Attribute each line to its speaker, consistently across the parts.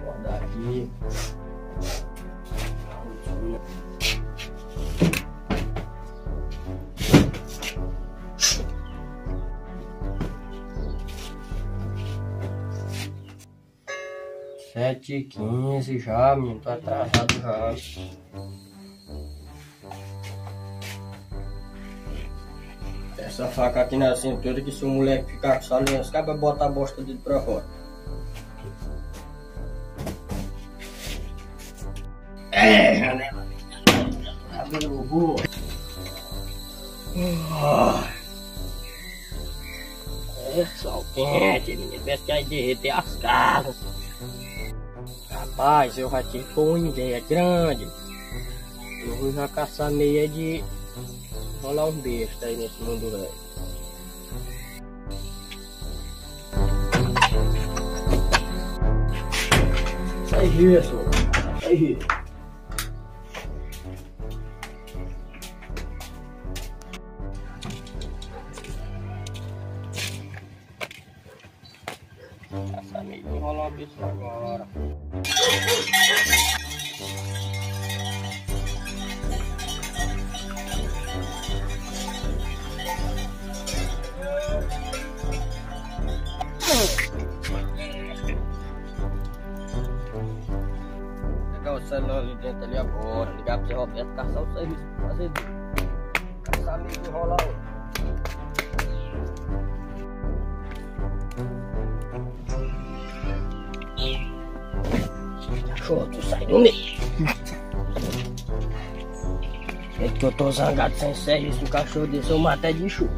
Speaker 1: Acordar aqui. Sete e quinze já, menino, tô atrasado já. Essa faca aqui na cintura que se o moleque ficar com essa aliança, acaba botar a bosta dele pra fora. É, janela. Abrindo o burro. É, sol quente, menino. Parece que vai derreter as casas. Rapaz, eu já tive uma ideia grande. Eu vou já caçar meia de rolar um besta aí nesse mundo velho. Sai isso, sai isso. Cachorro, tu sai do meio. É que eu tô zangado sem serviço, um cachorro desse eu mato é de chuva.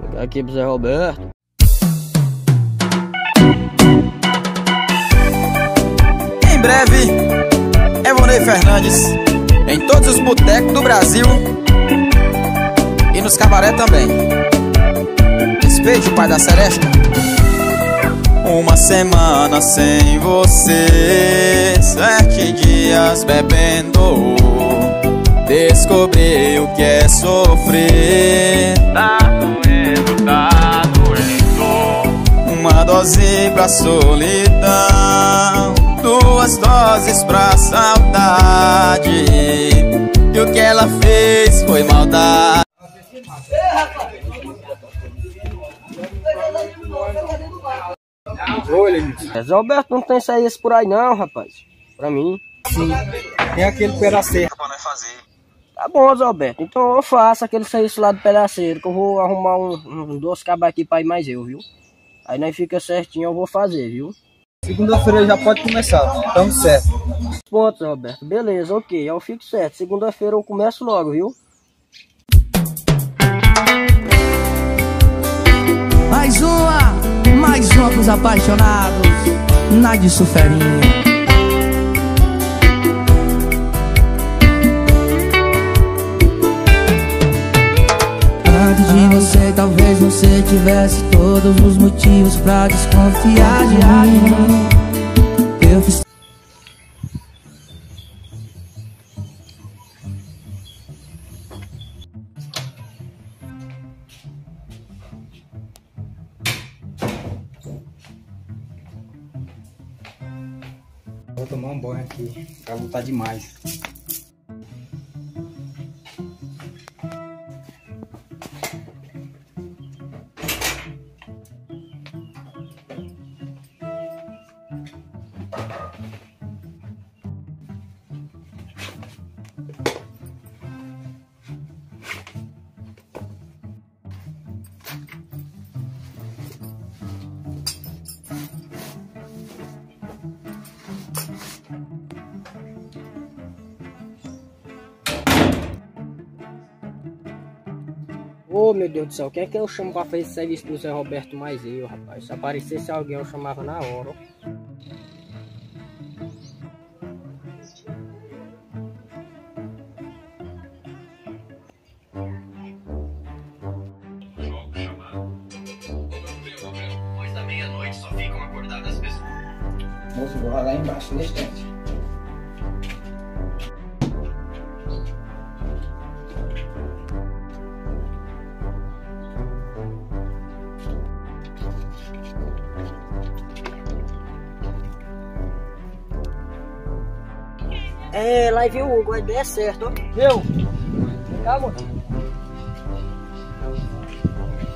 Speaker 1: Ligar aqui pro Zé Roberto.
Speaker 2: Em breve, Evonei Fernandes em todos os botecos do Brasil e nos cabaré também. Respeite o pai da seresta. Uma semana sem você, sete dias bebendo. Descobri o que é sofrer. Tá doendo, tá doendo. Uma dose pra solidão, duas doses pra saudade. E o que ela fez foi maldade.
Speaker 1: É, Zé Roberto não tem serviço por aí não, rapaz. Pra mim.
Speaker 3: Sim, tem aquele pedaceiro.
Speaker 1: Tá bom, Zé Roberto. Então eu faço aquele serviço lá do pedaceiro, que eu vou arrumar um, um dois cabos aqui pra ir mais eu, viu? Aí nós fica certinho, eu vou fazer, viu?
Speaker 3: Segunda-feira já pode começar, tamo certo.
Speaker 1: Ponto, Zé Roberto. Beleza, ok. Eu fico certo. Segunda-feira eu começo logo, viu?
Speaker 4: Mais uma pros apaixonados Na de suferinha. Antes de você talvez você tivesse todos os motivos pra desconfiar de mim. Eu fiz
Speaker 3: demais.
Speaker 1: Meu Deus do céu, quem é que eu chamo pra fazer esse serviço do Zé Roberto mais eu, rapaz? Se aparecesse alguém eu chamava na hora. ó.
Speaker 5: Depois da meia-noite só ficam acordadas as pessoas.
Speaker 3: Moço, vou lá embaixo no estante.
Speaker 1: É, lá viu o Hugo, a ideia é certa, ó. Viu? Vem cá, moço.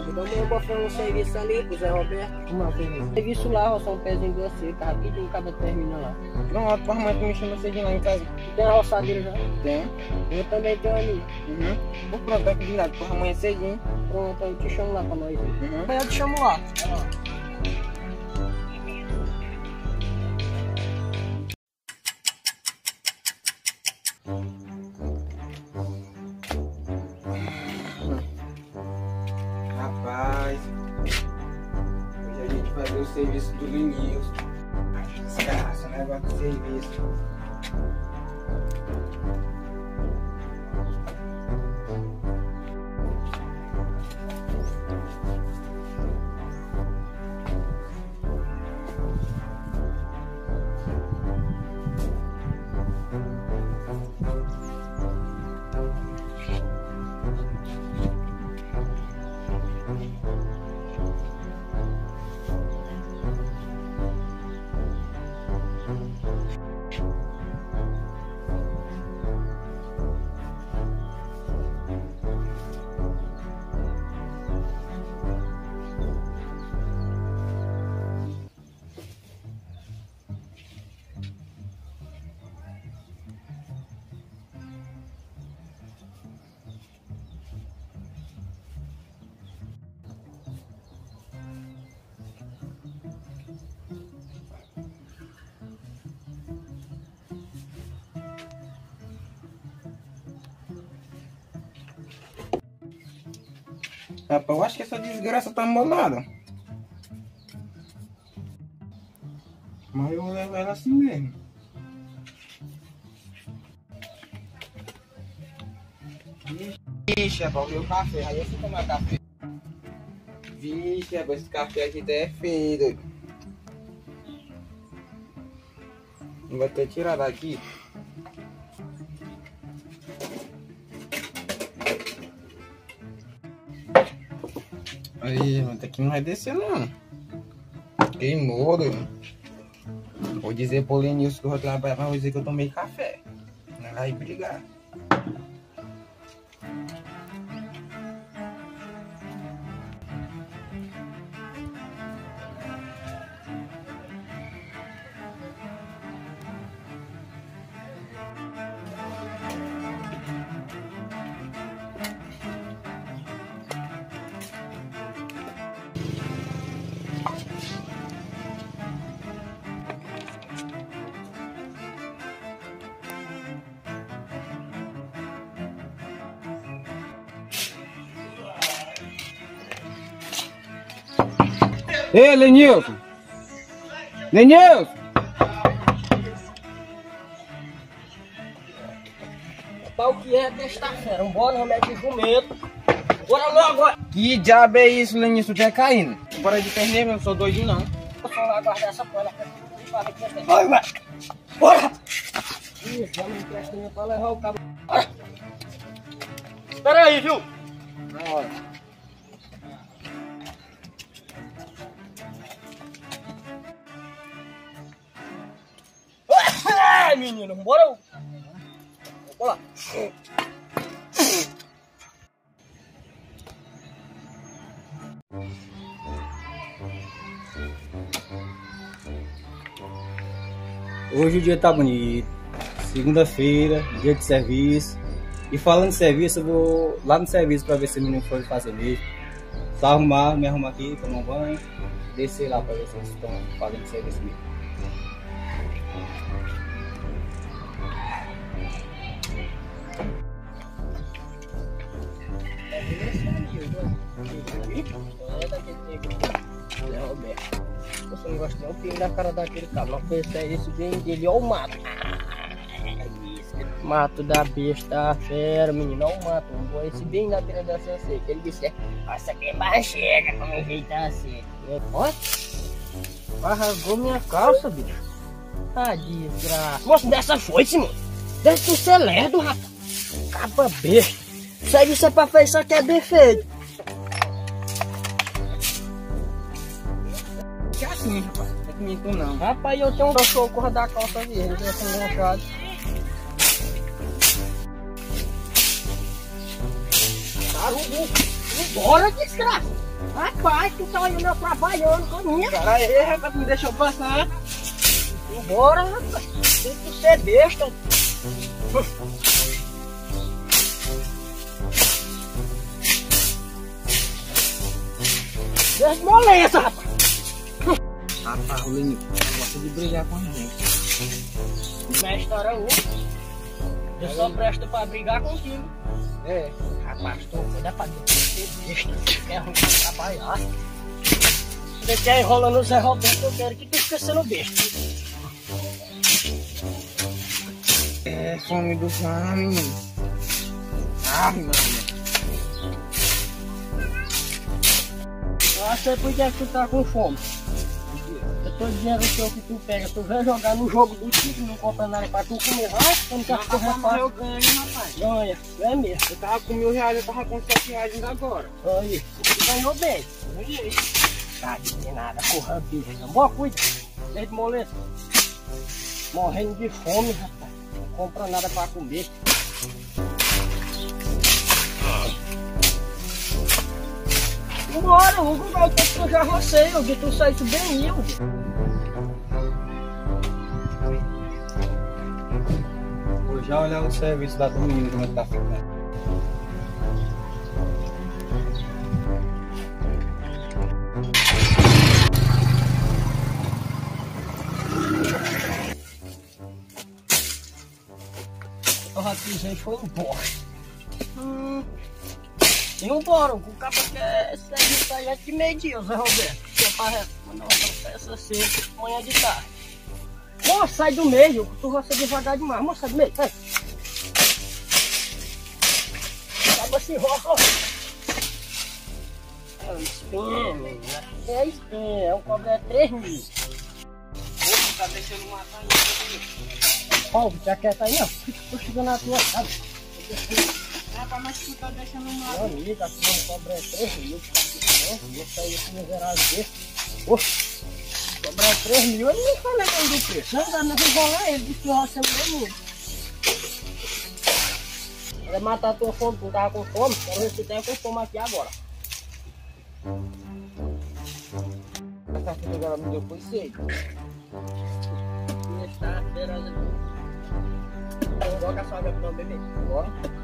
Speaker 1: Então eu vou fazer um serviço ali pro Zé Roberto. Uma vez. Serviço lá, roçar um pezinho de você, tá rapidinho, cada termina lá.
Speaker 3: Pronto, por mais que me chama cedinho lá em casa.
Speaker 1: Tem a roçadeira já?
Speaker 3: Tem.
Speaker 1: Eu também tenho ali.
Speaker 3: Uhum. Vou pronto, aqui de lado, por amanhã cedinho.
Speaker 1: Pronto, eu te chamo lá pra nós.
Speaker 3: Uhum.
Speaker 1: Amanhã eu te chamo lá.
Speaker 3: Rapaz, serviço do Linils. Desgraça, né? Vai serviço. Rapaz, eu acho que essa desgraça tá molada. Mas eu vou levar ela assim mesmo. Vixe, rapaz, o café. Aí eu fui tomar café. Vixe, rapaz, esse café aqui tá é feio. Não vai ter tirado Aí, mano, até que não vai descer não. Queimou. Vou dizer pro Lenilson que eu vou trabalhar, mas vou dizer que eu tomei café. Não vai brigar. Ei, Lenilson! Lenilson!
Speaker 1: Pau que é testa-feira. Bora, remédio de jumento. Bora logo.
Speaker 3: Que diabo é isso, Lenilson? Tu é caindo? Bora de perder, eu não sou doidinho não.
Speaker 1: Eu só vou aguardar essa porra. Vai, vai. Bora! Ih, já me empresta minha pra levar o cabo. Bora. Espera aí, viu? Bora.
Speaker 6: Hoje o dia tá bonito. Segunda-feira, dia de serviço. E falando de serviço, eu vou lá no serviço pra ver se o menino foi fazer mesmo. Só arrumar, me arrumar aqui, tomar um banho, descer lá pra ver se eles estão fazendo serviço mesmo.
Speaker 1: Zé Roberto. Você não gosta não, filho da cara daquele cara. Mas foi esse bem dele, ó o mato. Mato da besta, fera, menino, ó o mato. Vou esse bem na beira da seca. Ele disse, nossa, que mais chega pra me ajeitar assim. Ó, rasgou minha calça, bicho. Ah, desgraça. Moço, dessa foi, moço. Deve tu ser lerdo, rapaz. Caba besta. Isso aí isso é pra isso aqui é bem
Speaker 3: comigo, rapaz. Não é comigo não.
Speaker 1: Rapaz, eu tenho um cachorro da calça verde, eu sou enganchado. Tarugu, embora, desgraça! Rapaz, tu tá olhando eu trabalhando comigo.
Speaker 3: Cara, aí, rapaz, me deixou passar.
Speaker 1: Embora, rapaz. Tem que ser besta. Desmolência, rapaz.
Speaker 3: Rapaz, o Leninho gosta de brigar com a gente.
Speaker 1: Minha história é outra. Eu só presto pra brigar contigo.
Speaker 3: É,
Speaker 1: Rapaz, tu cuida pra. Tu quer ruim pra trabalhar. Você quer enrolando o Zé Roberto, eu quero que tu fique sendo besta.
Speaker 3: é fome do fã, menino. Ah, Deus.
Speaker 1: Eu por que é que tu tá com fome. Eu tô dinheiro teu que tu pega, tu vem jogar no jogo do time, não compra nada pra tu comer. Vai, tu não quer que tu
Speaker 3: Rapaz, eu ganho, rapaz.
Speaker 1: Ganha, é mesmo.
Speaker 3: Eu tava com mil reais, eu tava com sete reais ainda agora.
Speaker 1: Aí, tu ganhou bem.
Speaker 3: Ganhei.
Speaker 1: Tá, de nada, porra, bicho. Boa, cuida. Desde moleza. Morrendo de fome, rapaz. Não compra nada pra comer. Bora, Hugo, vai ter que eu já rocei, Hugo. Tu saísse bem, Hugo.
Speaker 6: Vou já olhar o serviço lá do menino como é que tá ficando.
Speaker 1: O rapinho foi embora. Hum. E embora, o cabo quer serviço aí é de meio dia, Zé Roberto. Que é pra mandar uma peça assim, manhã de tarde. Moça, sai do meio, tu vai ser devagar demais. Moça, sai do meio, sai. Acaba se roca, ó. É um espinho, menina. É espinho, é um cobre é 3 mil.
Speaker 3: Tá deixando matar isso.
Speaker 1: Ó, já quer tá aí, ó. Tô chegando na tua casa.
Speaker 3: Rapaz, mas tu tá deixando
Speaker 1: Meu
Speaker 3: matar.
Speaker 1: amigo, aqui não cobra é 3 mil, tá aqui não. Vou sair aqui miserável desse. Oxe, cobrar 3 mil, ele não fala nem do preço. Não dá, não vou enrolar ele, disse que o roça é muito. Vai matar a tua fome, tu tava com fome, quero ver se tu tem com fome aqui agora.
Speaker 3: Essa filha agora me deu foi sede.
Speaker 1: Está esperando. Coloca a sua água pra não beber.
Speaker 3: Bora.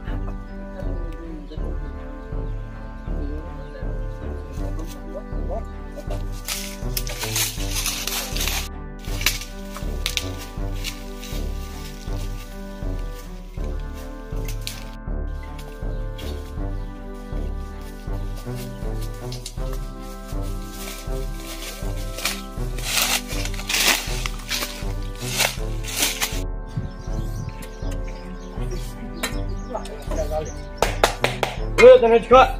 Speaker 1: Também de cá.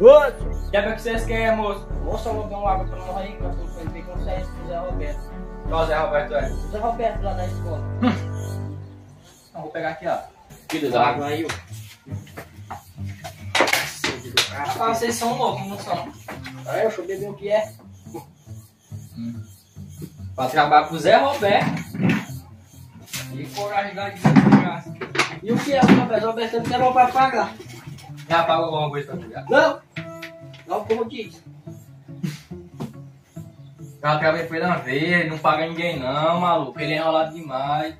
Speaker 1: Ô,
Speaker 6: Já que vocês querem, moço?
Speaker 1: moça, eu vou dar uma água pra nós aí, que nós estamos bem com o Zé Roberto.
Speaker 6: Qual Zé Roberto é?
Speaker 1: O Zé Roberto lá da escola.
Speaker 6: Então, vou pegar aqui, ó.
Speaker 1: Filho da água aí, ó.
Speaker 6: Rapaz, vocês são loucos, não são?
Speaker 1: Aí, deixa eu beber o que é.
Speaker 6: Pra trabalhar com o Zé Roberto. E coragem de graça.
Speaker 1: E o que é, o Roberto? O Roberto não tem mão pra pagar.
Speaker 6: Já pagou alguma coisa pra pegar?
Speaker 1: Não! Não, como diz.
Speaker 6: Já trabalhei foi uma vez, não paga ninguém não, maluco. Ele é enrolado demais.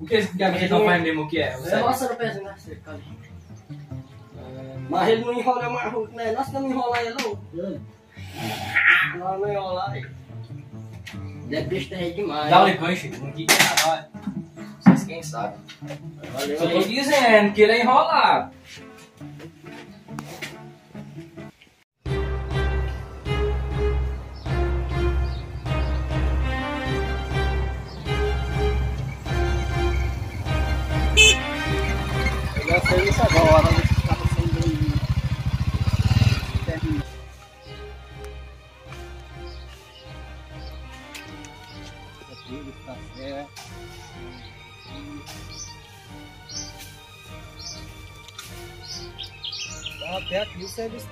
Speaker 6: O que esse que vocês estão fazendo mesmo o que é?
Speaker 1: Você mostra no pezinho na cerca ali. Mas ele não enrola mais, né? Nós não enrolar ele não. Nós não enrolar ele. Ele é besta aí demais.
Speaker 6: Dá o Chico. Não olha. Vocês quem sabe.
Speaker 1: Valeu
Speaker 6: Só tô dizendo que ele é enrolado.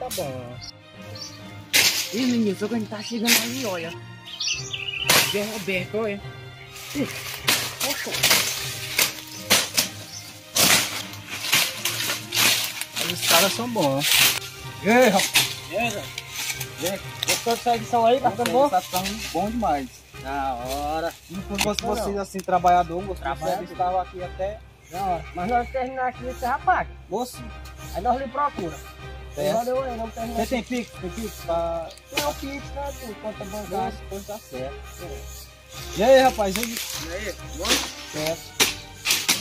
Speaker 3: Aqui o serviço tá bom.
Speaker 1: Ih, menino, só que a gente tá chegando aí, olha.
Speaker 3: Zé Roberto, olha.
Speaker 1: Poxa.
Speaker 6: Os caras são bons.
Speaker 3: E aí, rapaz?
Speaker 1: Gostou dessa edição aí? Tá ficando bom?
Speaker 6: Tá ficando bom demais.
Speaker 1: Da hora.
Speaker 6: Não fosse vocês assim, trabalhador,
Speaker 1: Trabalhador.
Speaker 6: serviço estava aqui até.
Speaker 1: Da hora. Mas nós terminar aqui, você paga.
Speaker 6: Moço,
Speaker 1: Aí nós lhe procura. Valeu aí, vamos terminar.
Speaker 6: você tem pix? Tem pix? Tá.
Speaker 1: Tem o Pix, né? Tem conta bancária.
Speaker 6: Nossa, coisa tá certo. E aí, rapaz? E aí?
Speaker 1: E aí?
Speaker 6: Certo.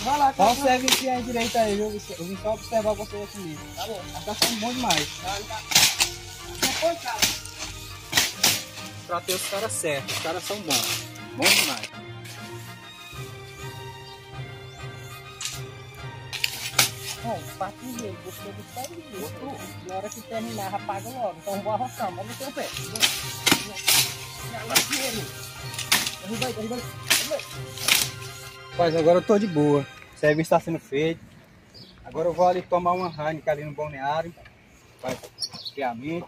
Speaker 1: Vai lá,
Speaker 6: Qual
Speaker 1: cara.
Speaker 6: serviço aí direito aí, viu? Eu vim só observar você aqui.
Speaker 1: Tá bom.
Speaker 6: Tá ficando bom demais.
Speaker 1: Depois, cara.
Speaker 6: Pra ter os caras certos. Os caras são bons. Bom demais.
Speaker 1: Bom, parte dele, gostou do serviço. Na hora que terminar, já paga logo. Então vou arrochar, vamos meter o pé. Aí.
Speaker 6: Rapaz, agora eu tô de boa. O serviço tá sendo feito. Agora eu vou ali tomar uma Heineken ali no balneário. Faz esfriamento.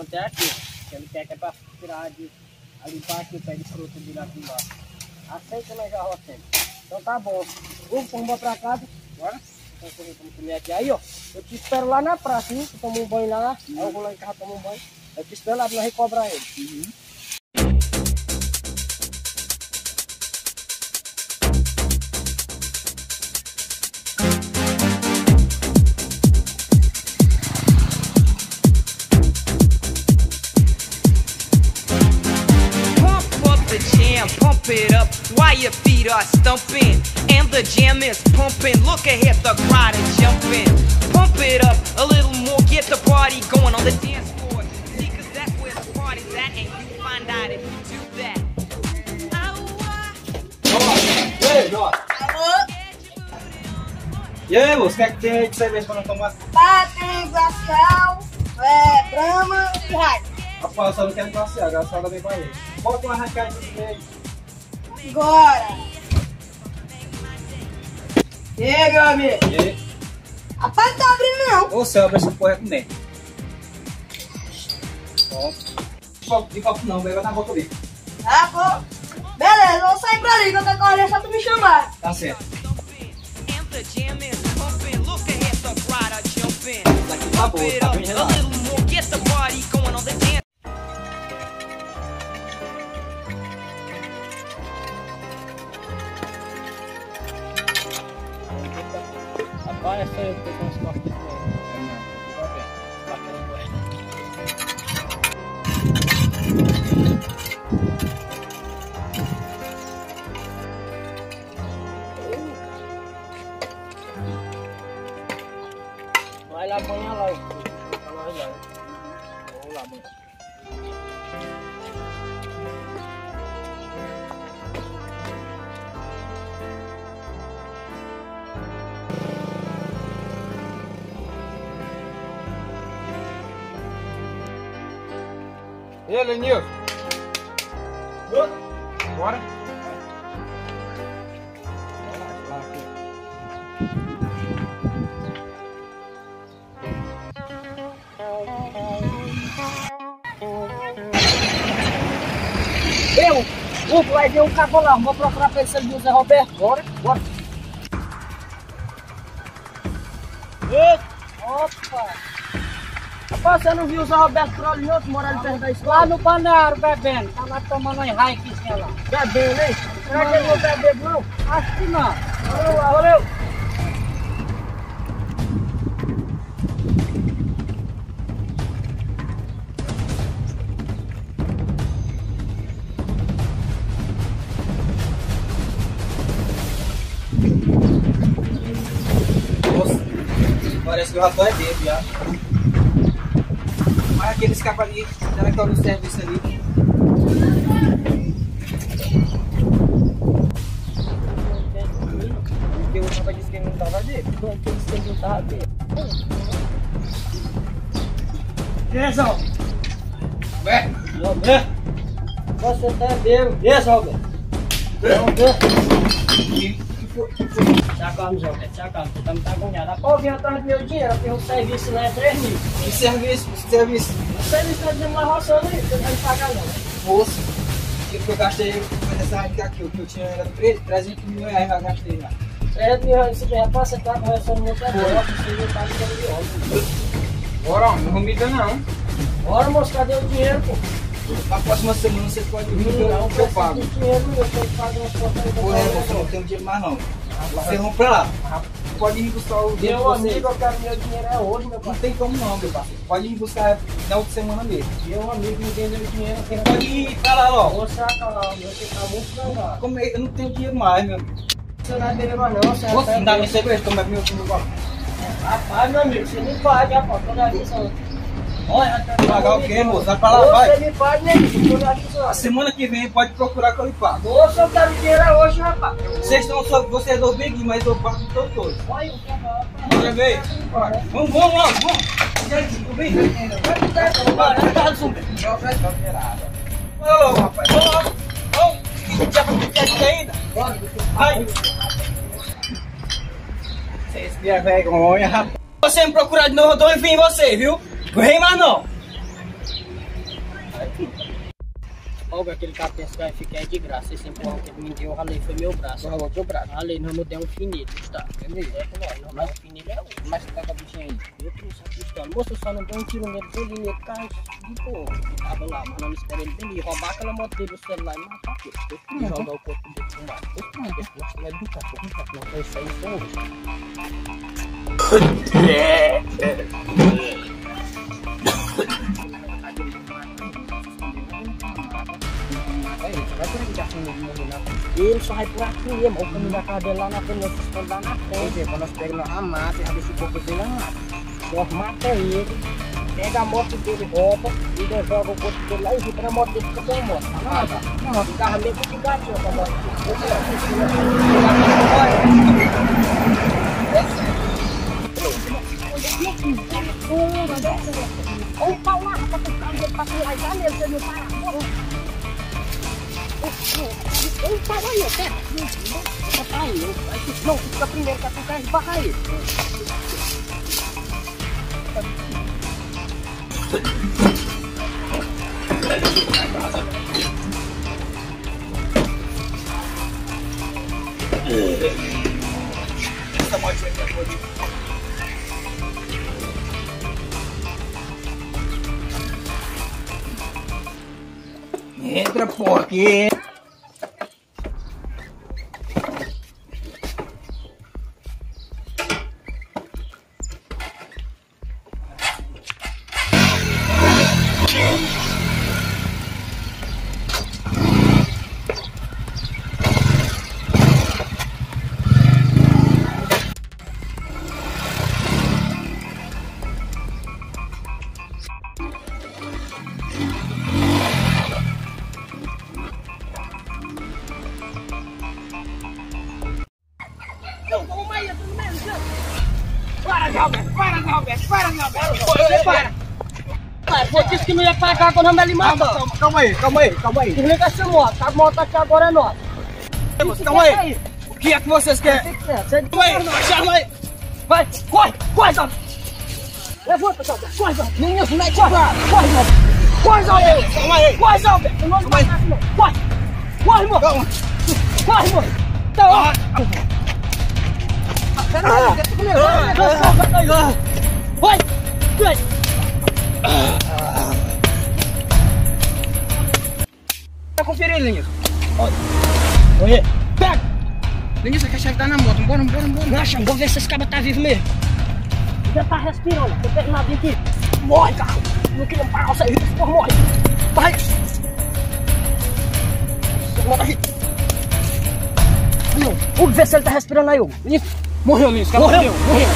Speaker 1: Até aqui. ó. Ele quer que é pra tirar de ali embaixo o pé de fruta de lá embaixo. Aceita, já roçando. Então tá bom. Vamos, vamos pra casa. Bora. Então, vamos comer aqui. Aí, ó. Eu te espero lá na praça, hein? Tu toma um banho lá. Aí eu vou lá em casa tomar um banho. Eu te espero lá pra recobrar ele.
Speaker 7: Pump And the jam is pumping. Look ahead, the crowd is jumping. Pump it up a little more, get the party going on the dance floor. See, cause that's where the party's at, and you find out if you do that.
Speaker 6: E aí? E moço? O que é que tem aí de cerveja pra nós tomar?
Speaker 8: Tem glacial, é, brama e raio.
Speaker 6: Rapaz, eu só não quero passear, a só vem pra ele. Bota uma arrancada de meio.
Speaker 8: Agora. E aí, meu amigo?
Speaker 6: E aí?
Speaker 8: Rapaz, não tá abrindo não.
Speaker 6: Ô céu, abre essa porra com dentro. Bom. De copo não, beba na boca dele.
Speaker 8: Tá bom. Beleza, eu vou sair pra ali, qualquer coisa é só tu me chamar.
Speaker 6: Tá certo. Tá
Speaker 7: it
Speaker 6: tá
Speaker 7: up
Speaker 6: bem
Speaker 7: a
Speaker 6: gelado.
Speaker 7: little more, get the party going on
Speaker 1: Vamos lá, banhar.
Speaker 3: E aí,
Speaker 1: Hugo, vai ver um lá. Vou procurar pra ele se ele Zé Roberto. Bora, bora. Ei, opa. Rapaz, você não viu o Zé Roberto outro, morando perto da escola? Lá no Panaro, bebendo. Tá lá tomando um Heinekenzinha lá. Bebendo, hein? Será que ele não bebe não? Acho que não. Valeu, valeu.
Speaker 6: Que rapaz é dele já. Mas aqueles caras ali, será que estão no serviço ali? Porque o rapaz disse que ele não tava dele.
Speaker 1: Porque ele sempre não tava bem.
Speaker 6: Direção! Ué?
Speaker 1: Roberto, você tá bêbado. Esse, Roberto. Roberto. Se acalma, João se acalma, você tá muito agoniado. Pô, vim atrás do meu dinheiro, eu um serviço lá, é 3 mil.
Speaker 6: Que serviço, que serviço.
Speaker 1: O serviço tá dizendo lá roçando aí, você não vai me pagar não.
Speaker 6: Moço, o que eu gastei foi nessa época aqui, o que eu tinha era 3, 300 mil reais, eu gastei lá.
Speaker 1: 3 mil reais, você já passa, tá conversando muito agora, você já tá me dando de óbvio.
Speaker 6: Bora, não vou me dar não.
Speaker 1: Bora, moço, cadê o dinheiro, pô?
Speaker 6: Na próxima semana você pode vir que eu,
Speaker 1: Não,
Speaker 6: que eu pago.
Speaker 1: dinheiro, meu, eu pago.
Speaker 6: Porra, moço, eu não tenho dinheiro mais não. Vocês vão pra lá. Pode ir buscar o dinheiro
Speaker 1: Meu amigo, eu quero meu dinheiro é hoje, meu
Speaker 6: Não
Speaker 1: pai.
Speaker 6: tem como não, meu parceiro. Pode ir buscar na outra semana mesmo.
Speaker 1: Meu amigo me deu meu dinheiro aqui.
Speaker 6: Pode ir pra lá logo.
Speaker 1: Você acalma, você tá muito zangado.
Speaker 6: Como é? Eu não tenho dinheiro mais, meu amigo.
Speaker 1: Você não é mais não, você
Speaker 6: Você
Speaker 1: é
Speaker 6: não dá minha cerveja, toma meu filho.
Speaker 1: Rapaz, meu amigo, você me paga, rapaz, toda vez. Olha, tá
Speaker 6: Pagar o quê, moço? Vai pra lá, vai.
Speaker 1: Você me paga, ó.
Speaker 6: A semana que vem pode procurar que eu lhe pago.
Speaker 1: Moço, eu quero dinheiro é hoje, rapaz.
Speaker 6: Vocês estão só, vocês dois bem, mas eu pago todos todos.
Speaker 1: Olha
Speaker 6: Bora ver. Vamos, vamos, vamos, vamos. Gente, tudo bem?
Speaker 1: Bora, vai pra Zoom.
Speaker 6: Olha logo, rapaz. Vamos logo. Vamos. Diabo que quer aqui ainda? Vai. Vocês que vergonha, rapaz. Você me procurar de novo, eu dou e vim em você, viu? Não mais não.
Speaker 1: Olha aquele que vai ficar de graça. Esse empurrão que ele me deu, eu ralei, foi meu braço.
Speaker 6: Ralou teu braço.
Speaker 1: Ralei, nós mudamos um finito, está? Beleza, é com nós. Nós damos um finito, é um.
Speaker 6: Mas você tá com a bichinha aí.
Speaker 1: Eu trouxe a pistola. Moço, eu só não dei um tiro nele, ele nele, cara, de. Ele tava lá, mas não esperei ele vir roubar aquela moto dele, o celular e matar ele. Eu fui jogar o corpo dele pro mato. Eu fui, gosto não é do cachorro, não cachorro, não, isso aí só hoje. Ele só vai por aqui mesmo, o caminho da casa dele lá na frente, nós se esconde lá na frente.
Speaker 6: Quando nós pegamos a mata, já deixa o corpo dele na mata.
Speaker 1: Nós mata ele, pega a moto dele, rouba, e nós joga o corpo dele lá e vira na moto dele, fica sem moto. Tá nada? Não, ficava meio que gatinho com a moto. Ou um pau lá, pra tu ficar dele pra tu largar nele, você não para. Um pau aí, ó, pega. Não, tá aí, não, não, fica primeiro pra tu cair e barra aí.
Speaker 6: Entra, porra, aqui.
Speaker 1: Que pagar quando nós ali
Speaker 6: Calma,
Speaker 1: matou.
Speaker 6: calma, calma aí, calma aí, calma aí.
Speaker 1: Desliga essa moto, a moto aqui agora é nossa.
Speaker 6: Calma aí. O que é que vocês querem?
Speaker 1: Você
Speaker 6: Calma aí, chama aí.
Speaker 1: Vai, corre, corre, Galberto. Levanta, Galberto, corre, Galberto. Menino, mete corre, corre, Galberto. Corre, Galberto.
Speaker 6: Calma aí.
Speaker 1: Corre, Galberto. Não vai matar, não. Corre. Corre, irmão.
Speaker 6: Calma.
Speaker 1: Corre, irmão. Tá, ó. Pera aí, deixa comigo. Vai, vai, vai,
Speaker 6: Tá conferindo, Linhas.
Speaker 1: Olha, pega.
Speaker 6: Linhas, a chave tá na moto. Bora, bora, bora.
Speaker 1: Relaxa, vou ver se esse cabra tá vivo mesmo. Já tá respirando, tô pegando nada aqui. Morre, carro. Não queria parar o serviço, porra, morre. Vai. Morre aqui. Não, vamos ver se ele tá respirando aí. Isso.
Speaker 6: Morreu, Linhas.
Speaker 1: Morreu, morreu.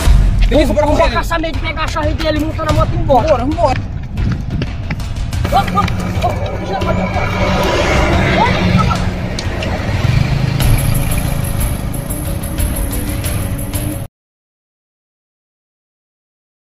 Speaker 6: Linhas,
Speaker 1: Vamos
Speaker 6: bora
Speaker 1: vamos
Speaker 6: correr.
Speaker 1: caçar meio de pegar a chave dele, montar na moto e ir embora.
Speaker 6: Bora, vambora.
Speaker 1: Vamos, vamos.